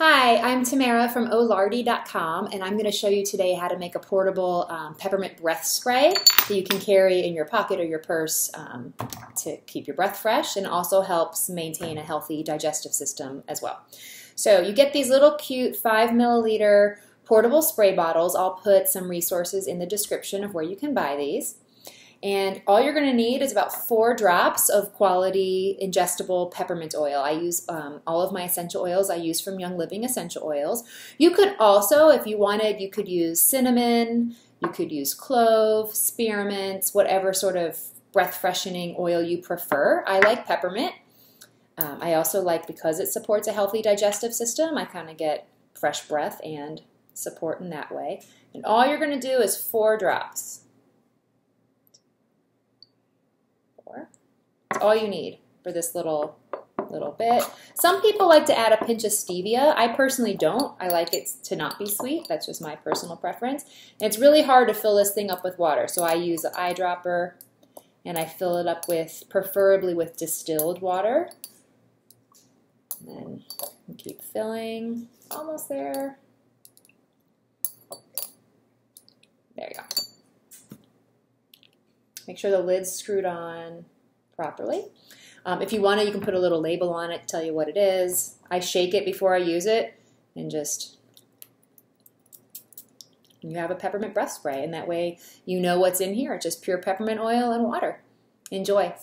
Hi, I'm Tamara from OhLardy.com and I'm going to show you today how to make a portable um, peppermint breath spray that you can carry in your pocket or your purse um, to keep your breath fresh and also helps maintain a healthy digestive system as well. So you get these little cute 5 milliliter portable spray bottles. I'll put some resources in the description of where you can buy these. And all you're going to need is about four drops of quality ingestible peppermint oil. I use um, all of my essential oils I use from Young Living Essential Oils. You could also, if you wanted, you could use cinnamon, you could use clove, spearmint, whatever sort of breath freshening oil you prefer. I like peppermint. Um, I also like because it supports a healthy digestive system, I kind of get fresh breath and support in that way. And all you're going to do is four drops. That's all you need for this little little bit. Some people like to add a pinch of stevia. I personally don't. I like it to not be sweet. That's just my personal preference. And it's really hard to fill this thing up with water. So I use an eyedropper and I fill it up with, preferably with distilled water. And then keep filling. Almost there. There you go. Make sure the lid's screwed on properly. Um, if you want to, you can put a little label on it, to tell you what it is. I shake it before I use it and just you have a peppermint breath spray and that way you know what's in here. It's just pure peppermint oil and water. Enjoy.